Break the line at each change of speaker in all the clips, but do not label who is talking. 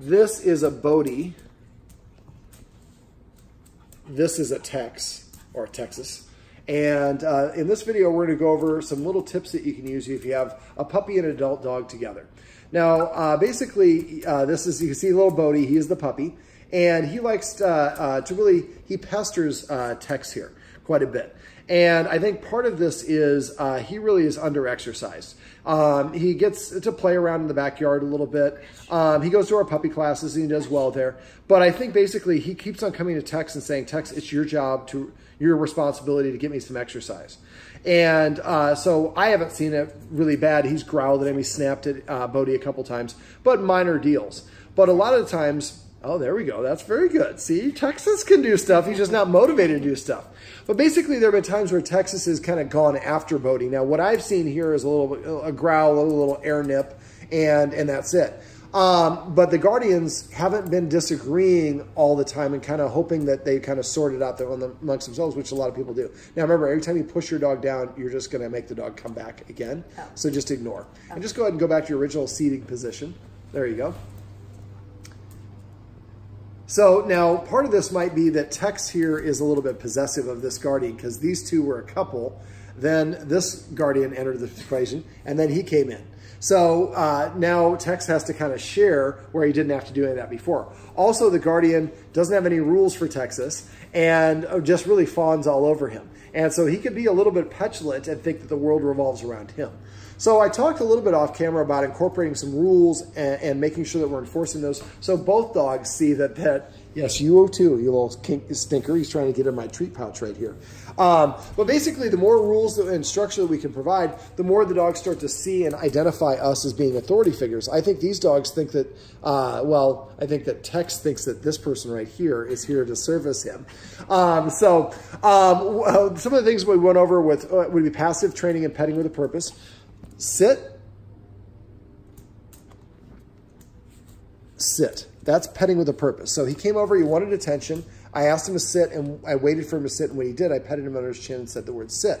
this is a Bohdi. This is a Tex, or Texas. And uh, in this video, we're going to go over some little tips that you can use if you have a puppy and an adult dog together. Now, uh, basically, uh, this is, you can see little Bohdi, he is the puppy, and he likes to, uh, to really, he pesters uh, Tex here quite a bit. And I think part of this is uh, he really is under-exercised. Um, he gets to play around in the backyard a little bit. Um, he goes to our puppy classes and he does well there. But I think basically he keeps on coming to Tex and saying, Tex, it's your job to, your responsibility to get me some exercise. And uh, so I haven't seen it really bad. He's growled at him. He snapped at uh, Bohdi a couple times, but minor deals. But a lot of the times, Oh, there we go. That's very good. See, Texas can do stuff. He's just not motivated to do stuff. But basically, there have been times where Texas has kind of gone after Bohdi. Now, what I've seen here is a little a growl, a little air nip, and and that's it. Um, but the Guardians haven't been disagreeing all the time and kind of hoping that they kind of sort it out amongst themselves, which a lot of people do. Now, remember, every time you push your dog down, you're just going to make the dog come back again. Oh. So just ignore. Okay. And just go ahead and go back to your original seating position. There you go. So now part of this might be that Tex here is a little bit possessive of this guardian because these two were a couple. Then this guardian entered the equation and then he came in. So uh, now Tex has to kind of share where he didn't have to do any of that before. Also, the Guardian doesn't have any rules for Texas and just really fawns all over him. And so he could be a little bit petulant and think that the world revolves around him. So I talked a little bit off camera about incorporating some rules and, and making sure that we're enforcing those so both dogs see that, that yes, you too, you little kink stinker. He's trying to get in my treat pouch right here. Um, but basically, the more rules and structure that we can provide, the more the dogs start to see and identify us as being authority figures. I think these dogs think that, uh, well, I think that Tex thinks that this person right here is here to service him. Um, so um, some of the things we went over with uh, would be passive training and petting with a purpose. Sit. Sit. That's petting with a purpose. So he came over, he wanted attention. I asked him to sit and I waited for him to sit. And when he did, I petted him under his chin and said the word sit.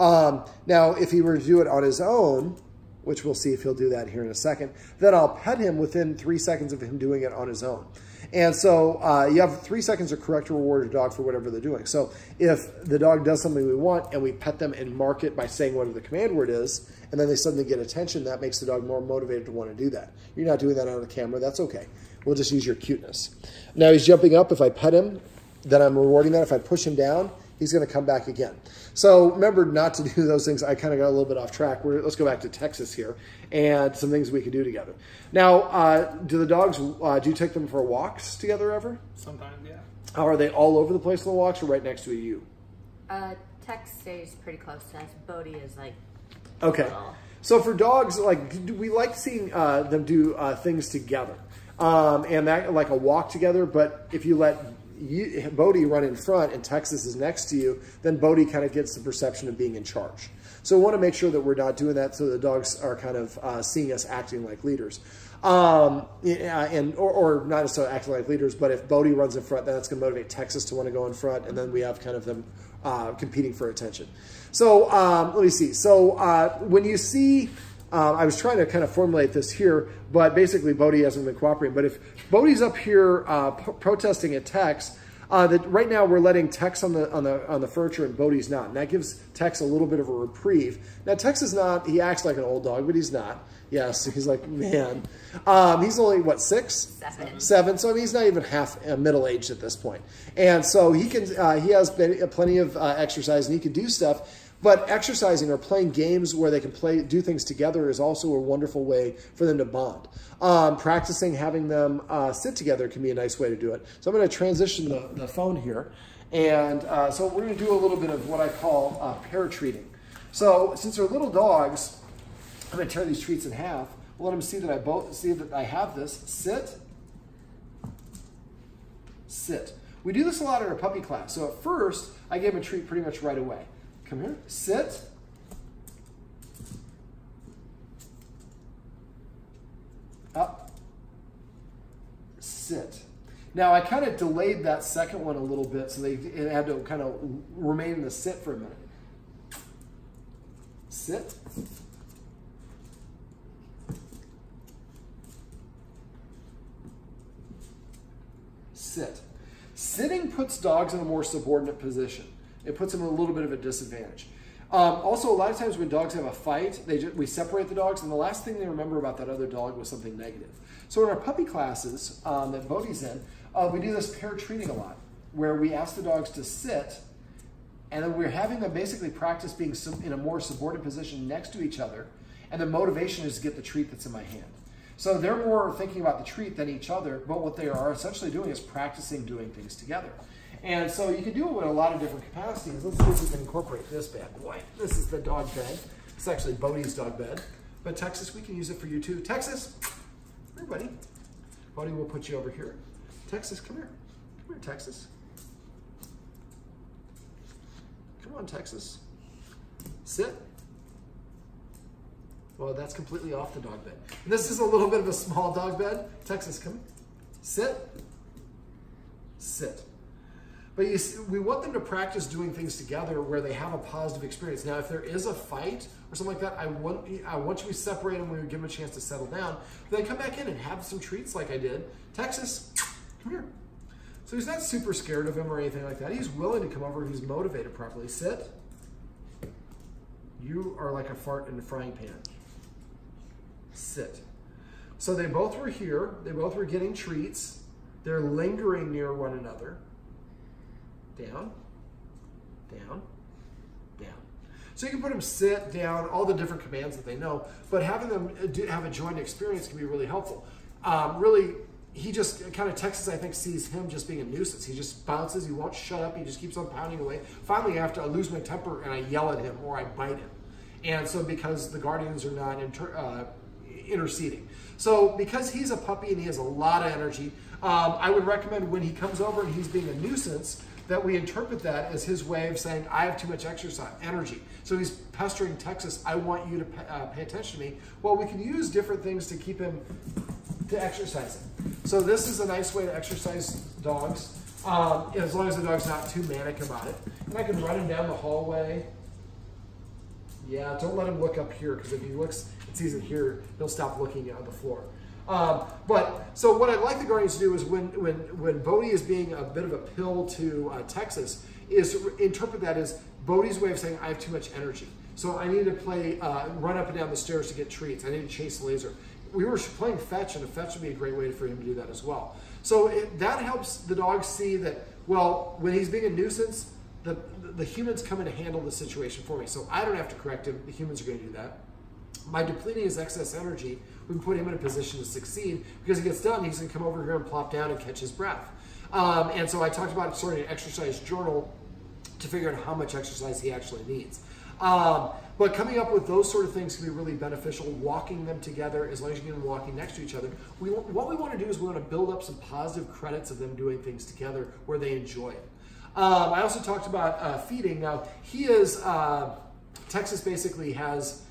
Um, now, if he were to do it on his own, which we'll see if he'll do that here in a second, then I'll pet him within three seconds of him doing it on his own. And so uh, you have three seconds to correct or reward your dog for whatever they're doing. So if the dog does something we want and we pet them and mark it by saying what the command word is, and then they suddenly get attention, that makes the dog more motivated to want to do that. You're not doing that on the camera, that's okay. We'll just use your cuteness. Now he's jumping up. If I pet him, then I'm rewarding that. If I push him down, he's going to come back again. So remember not to do those things. I kind of got a little bit off track. We're, let's go back to Texas here and some things we can do together. Now, uh, do the dogs, uh, do you take them for walks together ever?
Sometimes, yeah.
How are they all over the place on the walks or right next to you?
Uh, Tex stays pretty close to us. Bohdi is like.
Okay. Little. So for dogs, like we like seeing uh, them do uh, things together, um, and that like a walk together. But if you let you, Bohdi run in front and Texas is next to you, then Bohdi kind of gets the perception of being in charge. So we want to make sure that we're not doing that so the dogs are kind of uh, seeing us acting like leaders. Um, and or, or, not necessarily acting like leaders, but if Bohdi runs in front, then that's going to motivate Texas to want to go in front, and then we have kind of them uh, competing for attention. So um, let me see. So uh, when you see um, I was trying to kind of formulate this here, but basically Bohdi hasn't been cooperating. But if Bohdi's up here uh, protesting at Tex, uh, that right now we're letting Tex on the on the on the furniture and Bohdi's not, and that gives Tex a little bit of a reprieve. Now Tex is not; he acts like an old dog, but he's not. Yes, he's like man. Um, he's only what six,
seven,
seven. So I mean, he's not even half uh, middle aged at this point, and so he can uh, he has been, plenty of uh, exercise and he can do stuff. But exercising or playing games where they can play, do things together is also a wonderful way for them to bond. Um, practicing having them uh, sit together can be a nice way to do it. So I'm going to transition the, the phone here. And uh, so we're going to do a little bit of what I call uh, pair treating. So since they're little dogs, I'm going to tear these treats in half. We'll let them see that I both see that I have this. Sit, sit. We do this a lot in our puppy class. So at first, I gave them a treat pretty much right away. Come here. Sit. Up. Sit. Now I kind of delayed that second one a little bit so they it had to kind of remain in the sit for a minute. Sit. sit. Sitting puts dogs in a more subordinate position. It puts them in a little bit of a disadvantage. Um, also, a lot of times when dogs have a fight, they just, we separate the dogs, and the last thing they remember about that other dog was something negative. So in our puppy classes um, that Bohdi's in, uh, we do this pair treating a lot, where we ask the dogs to sit, and we're having them basically practice being in a more subordinate position next to each other, and the motivation is to get the treat that's in my hand. So they're more thinking about the treat than each other, but what they are essentially doing is practicing doing things together. And so you can do it in a lot of different capacities. Let's see if we can incorporate this bad boy. This is the dog bed. It's actually Bohdi's dog bed. But Texas, we can use it for you too. Texas, here, buddy. Bohdi will put you over here. Texas, come here. Come here, Texas. Come on, Texas. Sit. Well, that's completely off the dog bed. And this is a little bit of a small dog bed. Texas, come. Sit. Sit. But you we want them to practice doing things together where they have a positive experience. Now, if there is a fight or something like that, I want, I want you to separate them we give them a chance to settle down. Then come back in and have some treats like I did. Texas, come here. So he's not super scared of him or anything like that. He's willing to come over. He's motivated properly. Sit. You are like a fart in a frying pan sit. So they both were here. They both were getting treats. They're lingering near one another. Down, down, down. So you can put them sit, down, all the different commands that they know, but having them uh, have a joint experience can be really helpful. Um, really, he just kind of Texas, I think, sees him just being a nuisance. He just bounces, he won't shut up, he just keeps on pounding away. Finally, after I lose my temper and I yell at him or I bite him. And so, because the guardians are not inter- uh, interceding. So because he's a puppy and he has a lot of energy, um, I would recommend when he comes over and he's being a nuisance, that we interpret that as his way of saying, I have too much exercise, energy. So he's pestering Texas, I want you to pay, uh, pay attention to me. Well, we can use different things to keep him, to exercise him. So this is a nice way to exercise dogs, um, as long as the dog's not too manic about it. And I can run him down the hallway. Yeah, don't let him look up here, because if he looks and sees it here, he'll stop looking at the floor. Um, but so what I'd like the Guardians to do is when when when Bohdi is being a bit of a pill to uh, Texas, is interpret that as Bohdi's way of saying I have too much energy. So I need to play, uh, run up and down the stairs to get treats. I need to chase laser. We were playing fetch, and a fetch would be a great way for him to do that as well. So it, that helps the dog see that well, when he's being a nuisance, the the humans come in to handle the situation for me. So I don't have to correct him. The humans are going to do that by depleting his excess energy, we put him in a position to succeed because he gets done, he's going to come over here and plop down and catch his breath. Um, and so I talked about starting an exercise journal to figure out how much exercise he actually needs. Um, but coming up with those sort of things can be really beneficial. Walking them together, as long as you get them walking next to each other. We, what we want to do is we want to build up some positive credits of them doing things together where they enjoy it. Um, I also talked about uh, feeding. Now, he is, uh, Texas basically has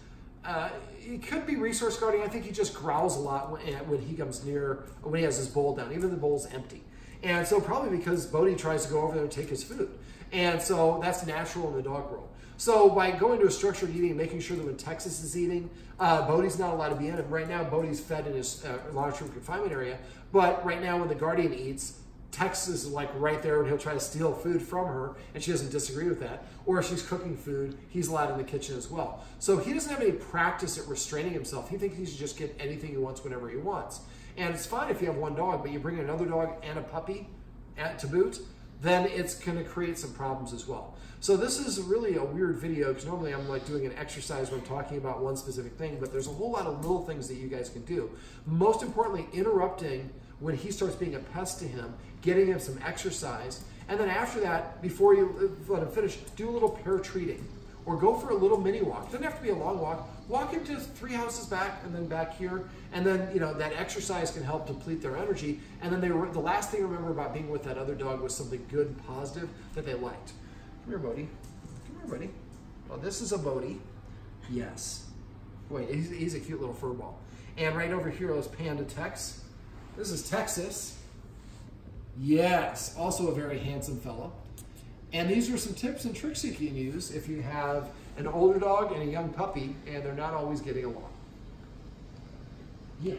uh, it could be resource guarding. I think he just growls a lot when, when, he comes near, when he has his bowl down, even the bowl's empty. And so probably because Bohdi tries to go over there and take his food. And so that's natural in the dog world. So by going to a structured eating and making sure that when Texas is eating, uh, Bohdi's not allowed to be in. And right now, Bohdi's fed in his uh, long-term confinement area. But right now, when the guardian eats, Texas is like right there and he'll try to steal food from her and she doesn't disagree with that. Or if she's cooking food, he's allowed in the kitchen as well. So he doesn't have any practice at restraining himself. He thinks he should just get anything he wants whenever he wants. And it's fine if you have one dog, but you bring another dog and a puppy at, to boot, then it's going to create some problems as well. So this is really a weird video because normally I'm like doing an exercise when I'm talking about one specific thing, but there's a whole lot of little things that you guys can do. Most importantly, interrupting when he starts being a pest to him, getting him some exercise, and then after that, before you let him finish, do a little pair treating. Or go for a little mini walk. It doesn't have to be a long walk. Walk him into three houses back and then back here. And then, you know, that exercise can help deplete their energy. And then they were, the last thing I remember about being with that other dog was something good and positive that they liked. Come here, Bohdi. Come here, Bohdi. Oh, well, this is a Bohdi. Yes. Wait, he's, he's a cute little fur ball. And right over here is Panda Tex. This is Texas. Yes, also a very handsome fellow. And these are some tips and tricks you can use if you have an older dog and a young puppy and they're not always getting along. Yeah.